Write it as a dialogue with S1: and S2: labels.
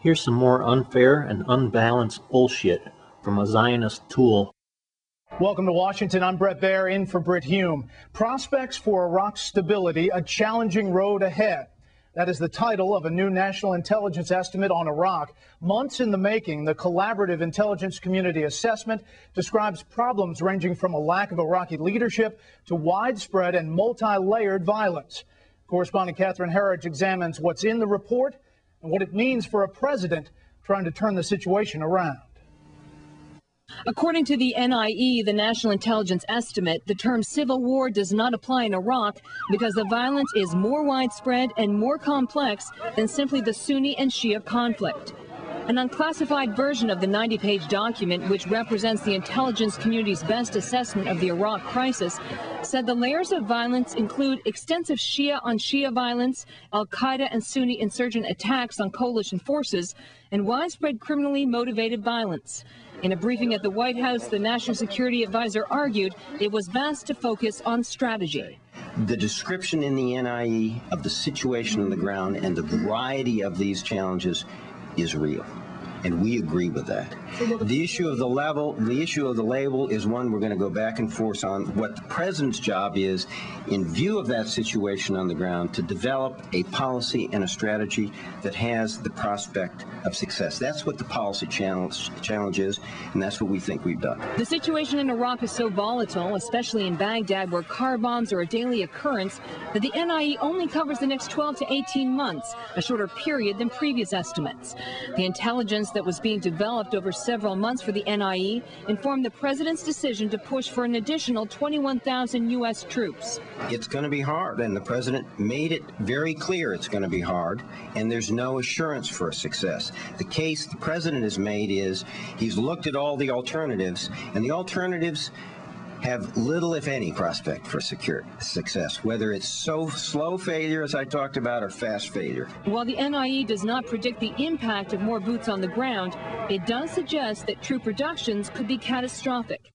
S1: Here's some more unfair and unbalanced bullshit from a Zionist tool.
S2: Welcome to Washington. I'm Bret Baier, in for Brit Hume. Prospects for Iraq's stability, a challenging road ahead. That is the title of a new national intelligence estimate on Iraq. Months in the making, the Collaborative Intelligence Community Assessment describes problems ranging from a lack of Iraqi leadership to widespread and multi layered violence. Correspondent Catherine Herridge examines what's in the report and what it means for a president trying to turn the situation around.
S3: According to the NIE, the National Intelligence Estimate, the term civil war does not apply in Iraq because the violence is more widespread and more complex than simply the Sunni and Shia conflict. An unclassified version of the 90 page document, which represents the intelligence community's best assessment of the Iraq crisis, said the layers of violence include extensive Shia on Shia violence, Al Qaeda and Sunni insurgent attacks on coalition forces, and widespread criminally motivated violence. In a briefing at the White House, the National Security Advisor argued it was best to focus on strategy.
S4: The description in the NIE of the situation on the ground and the variety of these challenges is real and we agree with that. The issue of the level, the issue of the label is one we're going to go back and forth on. What the president's job is, in view of that situation on the ground, to develop a policy and a strategy that has the prospect of success. That's what the policy challenge, challenge is, and that's what we think we've done.
S3: The situation in Iraq is so volatile, especially in Baghdad, where car bombs are a daily occurrence, that the NIE only covers the next 12 to 18 months, a shorter period than previous estimates. The intelligence that was being developed over several months for the NIE informed the president's decision to push for an additional 21,000 U.S. troops.
S4: It's going to be hard, and the president made it very clear it's going to be hard, and there's no assurance for a success. The case the president has made is he's looked at all the alternatives, and the alternatives have little, if any, prospect for secure success, whether it's so slow failure, as I talked about, or fast failure.
S3: While the NIE does not predict the impact of more boots on the ground, it does suggest that troop reductions could be catastrophic.